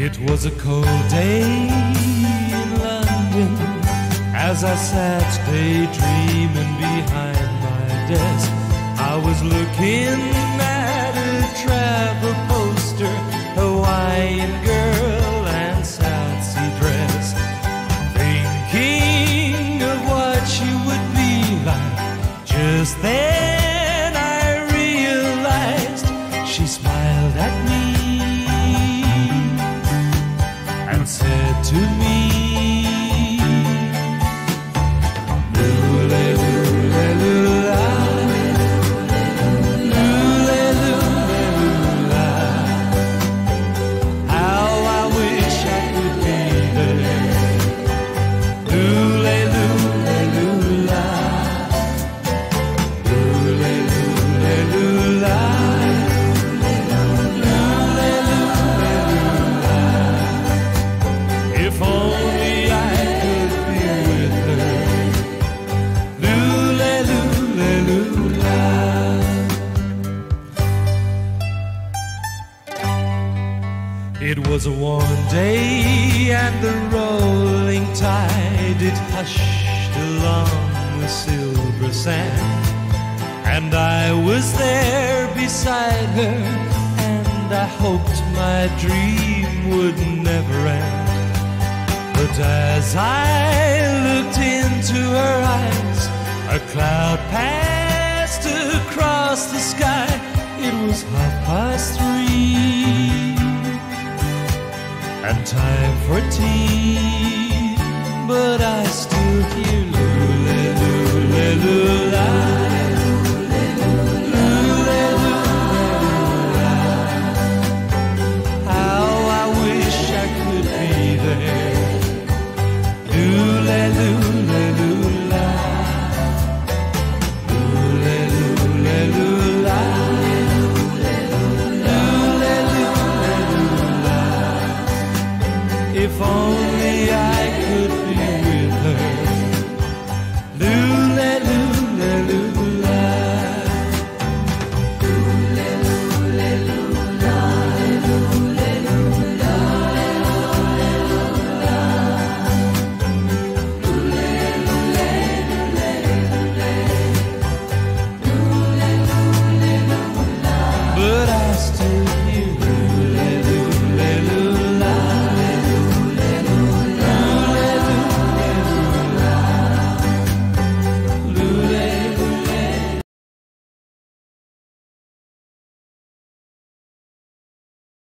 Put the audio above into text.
It was a cold day in London as I sat daydreaming behind my desk. I was looking at a travel poster, Hawaiian girl and South Sea dress, thinking of what she would be like. Just then was a warm day and the rolling tide it hushed along the silver sand. And I was there beside her, and I hoped my dream would never end. But as I looked into her eyes, a cloud passed across the sky. It was half past and time for tea. But I still hear just to